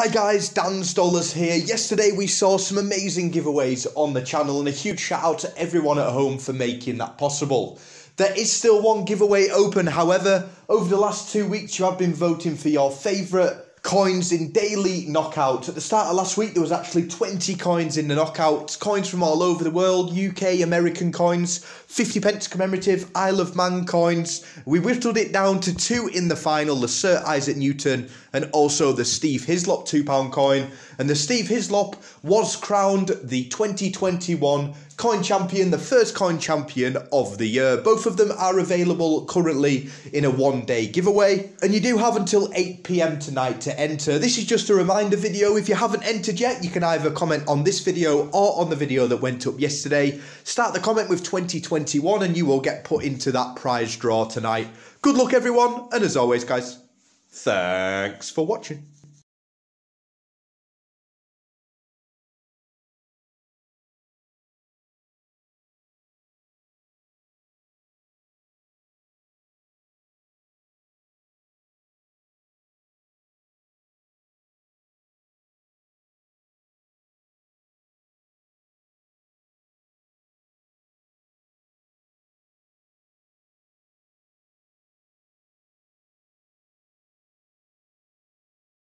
Hi guys, Dans Dollars here. Yesterday we saw some amazing giveaways on the channel and a huge shout out to everyone at home for making that possible. There is still one giveaway open, however, over the last two weeks you have been voting for your favourite coins in daily knockout. At the start of last week, there was actually 20 coins in the knockout. Coins from all over the world, UK, American coins, 50 pence commemorative, Isle of Man coins. We whittled it down to two in the final, the Sir Isaac Newton and also the Steve Hislop £2 coin. And the Steve Hislop was crowned the 2021 coin champion, the first coin champion of the year. Both of them are available currently in a one day giveaway, and you do have until 8 pm tonight to enter. This is just a reminder video. If you haven't entered yet, you can either comment on this video or on the video that went up yesterday. Start the comment with 2021 and you will get put into that prize draw tonight. Good luck, everyone, and as always, guys, thanks for watching.